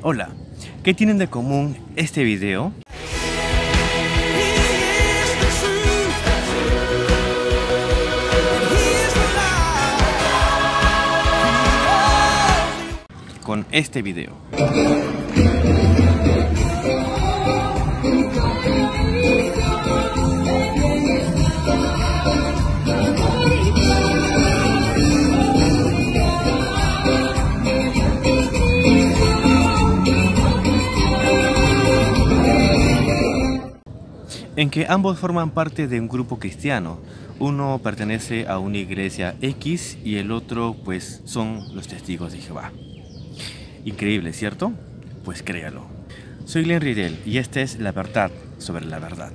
Hola, ¿qué tienen de común este video? Con este video. En que ambos forman parte de un grupo cristiano. Uno pertenece a una iglesia X y el otro pues son los testigos de Jehová. Increíble, ¿cierto? Pues créalo. Soy Glenn Riddell y esta es La Verdad sobre la Verdad.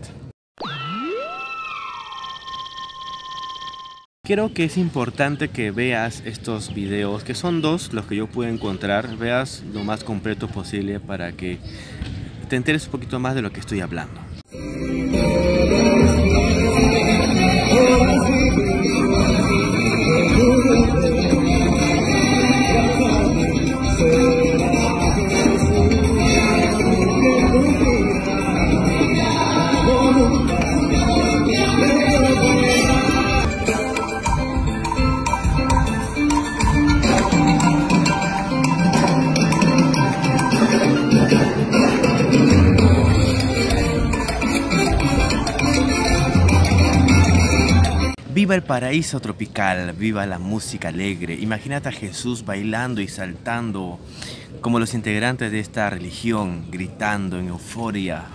Creo que es importante que veas estos videos, que son dos los que yo puedo encontrar, veas lo más completo posible para que te enteres un poquito más de lo que estoy hablando. Viva el paraíso tropical, viva la música alegre. Imagínate a Jesús bailando y saltando como los integrantes de esta religión, gritando en euforia.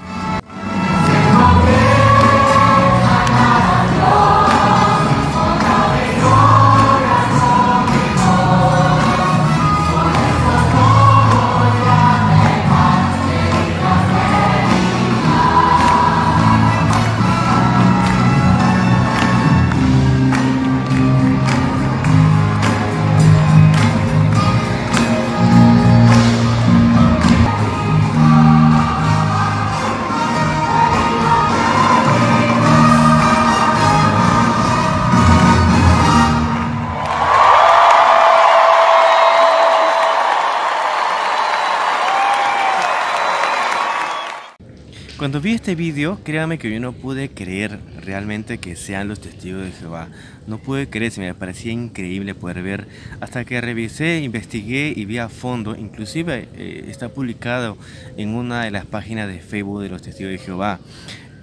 Cuando vi este vídeo, créame que yo no pude creer realmente que sean los testigos de Jehová. No pude creer, se me parecía increíble poder ver. Hasta que revisé, investigué y vi a fondo, inclusive eh, está publicado en una de las páginas de Facebook de los testigos de Jehová.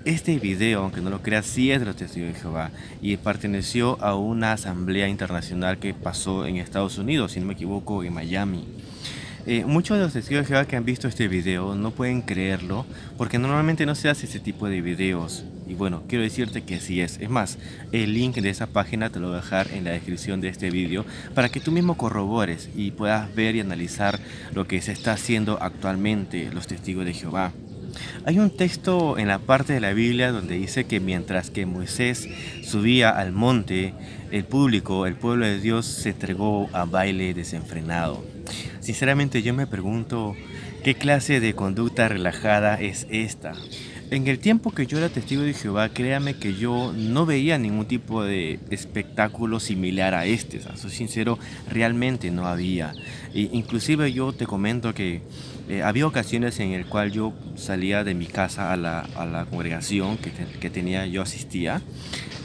Este video, aunque no lo creas, sí es de los testigos de Jehová y perteneció a una asamblea internacional que pasó en Estados Unidos, si no me equivoco, en Miami. Eh, muchos de los testigos de Jehová que han visto este video no pueden creerlo porque normalmente no se hace ese tipo de videos. Y bueno, quiero decirte que sí es. Es más, el link de esa página te lo voy a dejar en la descripción de este video para que tú mismo corrobores y puedas ver y analizar lo que se está haciendo actualmente los testigos de Jehová. Hay un texto en la parte de la Biblia donde dice que mientras que Moisés subía al monte, el público, el pueblo de Dios se entregó a baile desenfrenado. Sinceramente yo me pregunto qué clase de conducta relajada es esta. En el tiempo que yo era testigo de Jehová, créame que yo no veía ningún tipo de espectáculo similar a este. soy sincero, realmente no había. E inclusive yo te comento que eh, había ocasiones en el cual yo salía de mi casa a la, a la congregación que, que, tenía, yo asistía.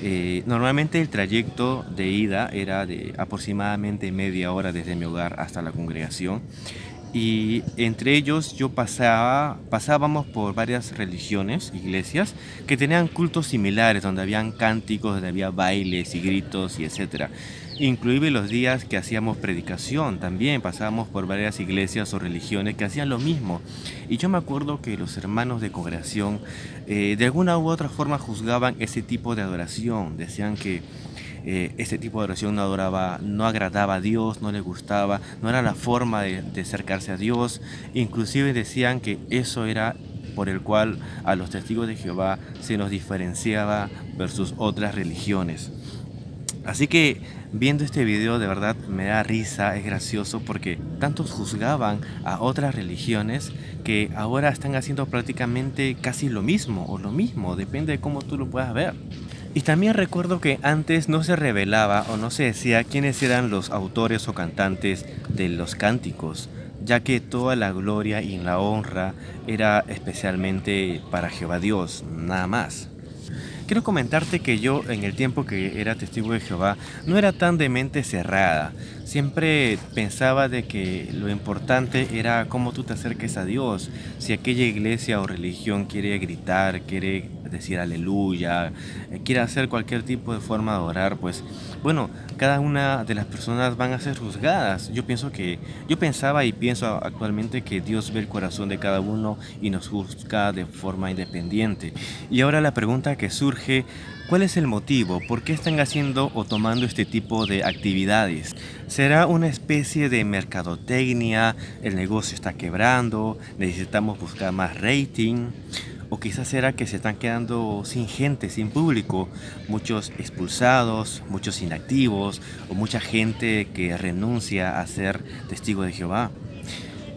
Eh, normalmente el trayecto de ida era de aproximadamente media hora desde mi hogar hasta la congregación y entre ellos yo pasaba, pasábamos por varias religiones, iglesias, que tenían cultos similares, donde habían cánticos, donde había bailes y gritos y etcétera. Inclusive los días que hacíamos predicación también pasábamos por varias iglesias o religiones que hacían lo mismo. Y yo me acuerdo que los hermanos de congregación eh, de alguna u otra forma juzgaban ese tipo de adoración. Decían que eh, este tipo de oración no adoraba, no agradaba a Dios, no le gustaba, no era la forma de, de acercarse a Dios. Inclusive decían que eso era por el cual a los testigos de Jehová se nos diferenciaba versus otras religiones. Así que viendo este video de verdad me da risa, es gracioso porque tantos juzgaban a otras religiones que ahora están haciendo prácticamente casi lo mismo o lo mismo, depende de cómo tú lo puedas ver. Y también recuerdo que antes no se revelaba o no se decía quiénes eran los autores o cantantes de los cánticos. ya que toda la gloria y la honra era especialmente para Jehová Dios, nada más. Quiero comentarte que yo en el tiempo que era testigo de Jehová no era tan de mente cerrada. Siempre pensaba de que lo importante era cómo tú te acerques a Dios. Si aquella iglesia o religión quiere gritar, quiere decir aleluya, eh, quiere hacer cualquier tipo de forma de orar, pues bueno, cada una de las personas van a ser juzgadas. Yo pienso que, yo pensaba y pienso actualmente que Dios ve el corazón de cada uno y nos juzga de forma independiente. Y ahora la pregunta que surge, ¿cuál es el motivo? ¿Por qué están haciendo o tomando este tipo de actividades? ¿Será una especie de mercadotecnia? ¿El negocio está quebrando? ¿Necesitamos buscar más rating? O quizás será que se están quedando sin gente, sin público, muchos expulsados, muchos inactivos o mucha gente que renuncia a ser testigo de Jehová.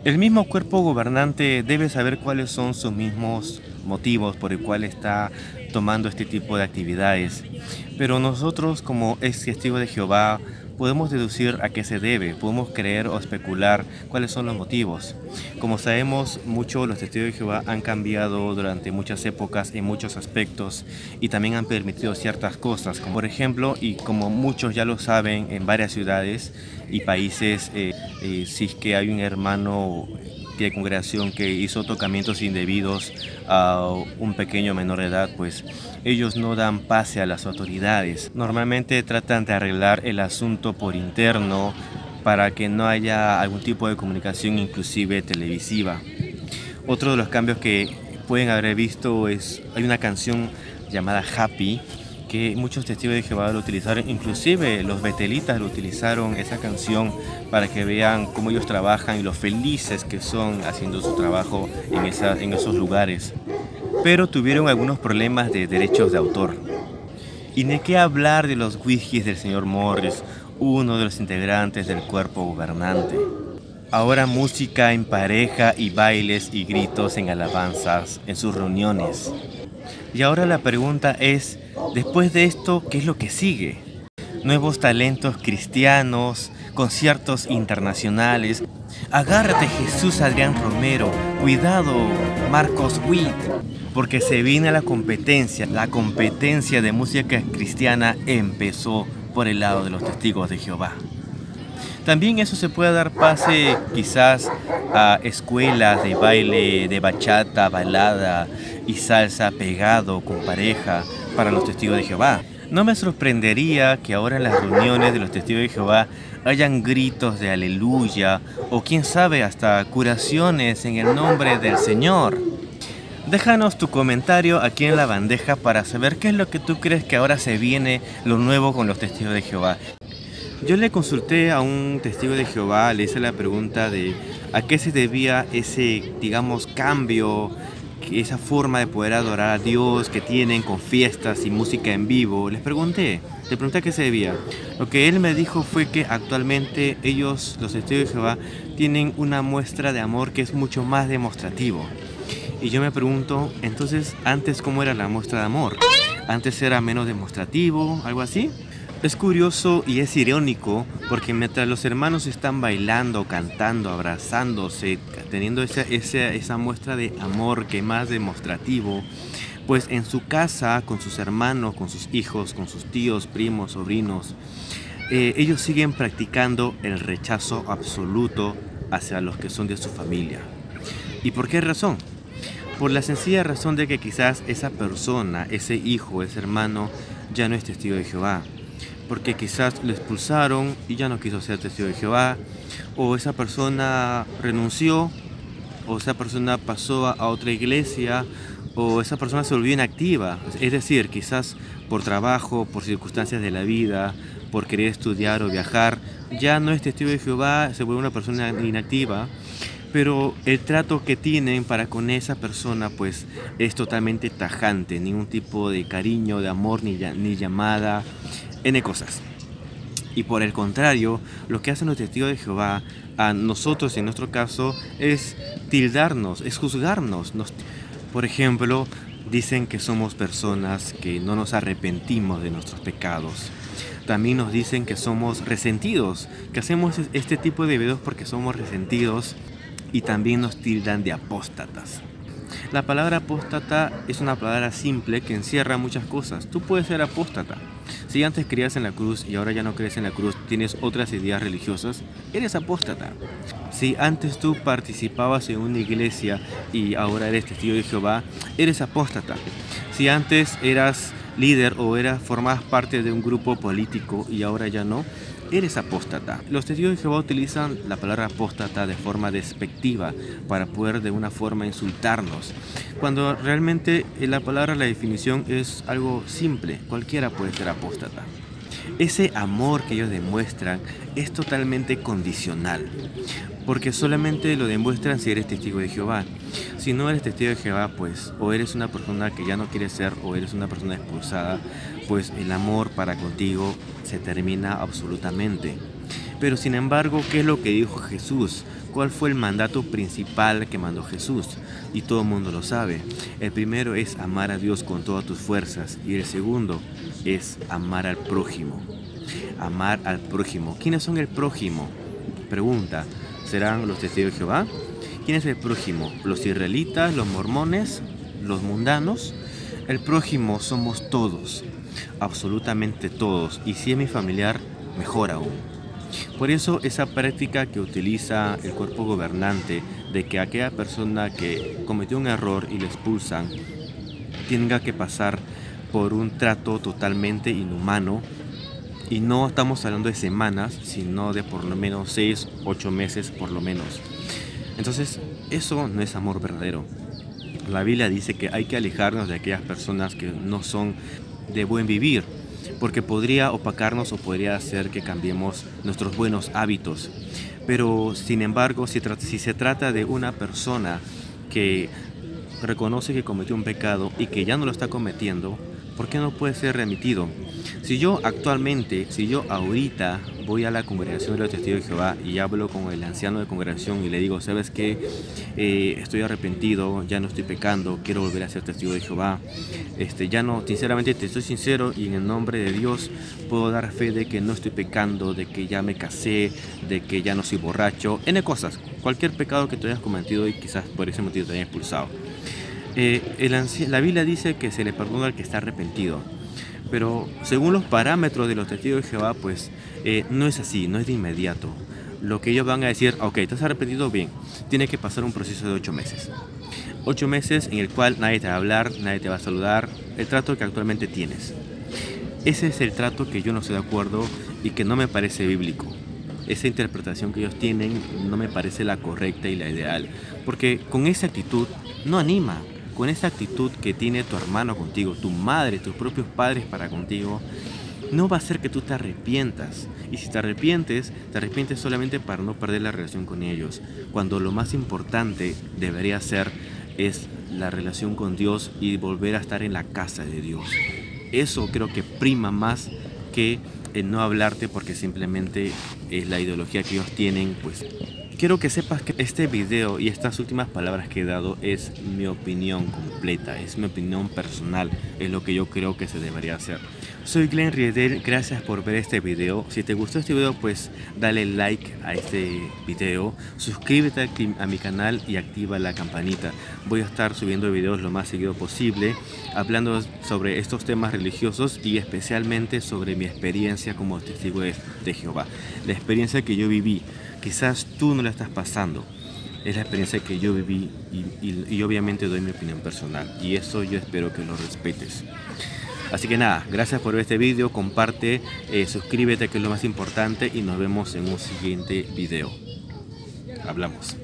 El mismo cuerpo gobernante debe saber cuáles son sus mismos motivos por el cual está tomando este tipo de actividades. Pero nosotros como ex testigo de Jehová podemos deducir a qué se debe, podemos creer o especular cuáles son los motivos. Como sabemos, mucho los testigos de Jehová han cambiado durante muchas épocas en muchos aspectos y también han permitido ciertas cosas, como por ejemplo, y como muchos ya lo saben en varias ciudades y países, eh, eh, si es que hay un hermano de congregación que hizo tocamientos indebidos a un pequeño menor de edad, pues ellos no dan pase a las autoridades. Normalmente tratan de arreglar el asunto por interno para que no haya algún tipo de comunicación inclusive televisiva. Otro de los cambios que pueden haber visto es, hay una canción llamada Happy, que muchos testigos de Jehová lo utilizaron, inclusive los betelitas lo utilizaron esa canción para que vean cómo ellos trabajan y lo felices que son haciendo su trabajo en, en esos lugares. Pero tuvieron algunos problemas de derechos de autor. Y ni qué hablar de los whisky del señor Morris, uno de los integrantes del cuerpo gobernante. Ahora música en pareja y bailes y gritos en alabanzas en sus reuniones. Y ahora la pregunta es, Después de esto, ¿qué es lo que sigue? Nuevos talentos cristianos, conciertos internacionales. Agárrate Jesús Adrián Romero, cuidado Marcos Witt, porque se viene la competencia. La competencia de música cristiana empezó por el lado de los testigos de Jehová. También eso se puede dar pase quizás a escuelas de baile, de bachata, balada y salsa pegado con pareja para los testigos de Jehová. No me sorprendería que ahora en las reuniones de los testigos de Jehová hayan gritos de aleluya o quién sabe hasta curaciones en el nombre del Señor. Déjanos tu comentario aquí en la bandeja para saber qué es lo que tú crees que ahora se viene lo nuevo con los testigos de Jehová. Yo le consulté a un testigo de Jehová, le hice la pregunta de a qué se debía ese, digamos, cambio, esa forma de poder adorar a Dios que tienen con fiestas y música en vivo. Les pregunté, le pregunté a qué se debía. Lo que él me dijo fue que actualmente ellos, los testigos de Jehová, tienen una muestra de amor que es mucho más demostrativo. Y yo me pregunto, entonces, antes cómo era la muestra de amor? ¿Antes era menos demostrativo, algo así? Es curioso y es irónico porque mientras los hermanos están bailando, cantando, abrazándose, teniendo esa, esa, muestra de amor que más demostrativo, pues en su casa, con sus hermanos, con sus hijos, con sus tíos, primos, sobrinos, eh, ellos siguen practicando el rechazo absoluto hacia los que son de su familia. ¿Y por qué razón? Por la sencilla razón de que quizás esa persona, ese hijo, ese hermano, ya no es testigo de Jehová porque quizás lo expulsaron y ya no quiso ser testigo de Jehová, o esa persona renunció, o esa persona pasó a otra iglesia, o esa persona se volvió inactiva. Es decir, quizás por trabajo, por circunstancias de la vida, por querer estudiar o viajar, ya no es testigo de Jehová, se vuelve una persona inactiva. Pero el trato que tienen para con esa persona pues es totalmente tajante, ningún tipo de cariño, de amor ni, ni llamada, N cosas. Y por el contrario, lo que hacen los testigos de Jehová a nosotros, en nuestro caso, es tildarnos, es juzgarnos. por ejemplo, dicen que somos personas que no nos arrepentimos de nuestros pecados. También nos dicen que somos resentidos, que hacemos este tipo de videos porque somos resentidos y también nos tildan de apóstatas. La palabra apóstata es una palabra simple que encierra muchas cosas. Tú puedes ser apóstata. Si antes creías en la cruz y ahora ya no crees en la cruz, tienes otras ideas religiosas, eres apóstata. Si antes tú participabas en una iglesia y ahora eres testigo de Jehová, eres apóstata. Si antes eras líder o eras, formabas parte de un grupo político y ahora ya no, eres apóstata. Los testigos de Jehová utilizan la palabra apóstata de forma despectiva para poder de una forma insultarnos. Cuando realmente la palabra, la definición es algo simple, cualquiera puede ser apóstata. Ese amor que ellos demuestran es totalmente condicional, porque solamente lo demuestran si eres testigo de Jehová. Si no eres testigo de Jehová, pues o eres una persona que ya no quiere ser o eres una persona expulsada, pues el amor para contigo se termina absolutamente. Pero sin embargo, ¿qué es lo que dijo Jesús? ¿Cuál fue el mandato principal que mandó Jesús? Y todo el mundo lo sabe. El primero es amar a Dios con todas tus fuerzas y el segundo es amar al prójimo. Amar al prójimo. ¿Quiénes son el prójimo? Pregunta. ¿Serán los testigos de Jehová? ¿Quién es el prójimo? ¿Los israelitas, los mormones, los mundanos? El prójimo somos todos absolutamente todos, y si es mi familiar, mejor aún. Por eso esa práctica que utiliza el cuerpo gobernante de que aquella persona que cometió un error y le expulsan tenga que pasar por un trato totalmente inhumano y no estamos hablando de semanas, sino de por lo menos 6, 8 meses por lo menos. Entonces, eso no es amor verdadero. La Biblia dice que hay que alejarnos de aquellas personas que no son de buen vivir, porque podría opacarnos o podría hacer que cambiemos nuestros buenos hábitos. Pero sin embargo, si, si se trata de una persona que reconoce que cometió un pecado y que ya no lo está cometiendo, ¿por qué no puede ser remitido? Si yo actualmente, si yo ahorita voy a la congregación de los testigos de Jehová y hablo con el anciano de congregación y le digo, sabes que eh, estoy arrepentido, ya no estoy pecando, quiero volver a ser testigo de Jehová, este, ya no, sinceramente te estoy sincero y en el nombre de Dios puedo dar fe de que no estoy pecando, de que ya me casé, de que ya no soy borracho, N cosas, cualquier pecado que tú hayas cometido y quizás por ese motivo te hayas expulsado. Eh, la Biblia dice que se le perdona al que está arrepentido pero según los parámetros de los testigos de Jehová, pues eh, no es así, no es de inmediato. Lo que ellos van a decir, ok, estás arrepentido, bien, tiene que pasar un proceso de ocho meses. Ocho meses en el cual nadie te va a hablar, nadie te va a saludar, el trato que actualmente tienes. Ese es el trato que yo no estoy de acuerdo y que no me parece bíblico. Esa interpretación que ellos tienen no me parece la correcta y la ideal, porque con esa actitud no anima, con esa actitud que tiene tu hermano contigo, tu madre, tus propios padres para contigo, no va a hacer que tú te arrepientas. Y si te arrepientes, te arrepientes solamente para no perder la relación con ellos, cuando lo más importante debería ser es la relación con Dios y volver a estar en la casa de Dios. Eso creo que prima más que el no hablarte porque simplemente es la ideología que ellos tienen, pues Quiero que sepas que este video y estas últimas palabras que he dado es mi opinión completa, es mi opinión personal, es lo que yo creo que se debería hacer. Soy Glenn Riedel, gracias por ver este video. Si te gustó este video, pues dale like a este video, suscríbete a mi canal y activa la campanita. Voy a estar subiendo videos lo más seguido posible, hablando sobre estos temas religiosos y especialmente sobre mi experiencia como testigo de, Jehová, la experiencia que yo viví Quizás tú no la estás pasando. Es la experiencia que yo viví y, obviamente doy mi opinión personal. Y eso yo espero que lo respetes. Así que nada, gracias por ver este video, comparte, eh, suscríbete que es lo más importante y nos vemos en un siguiente video. Hablamos.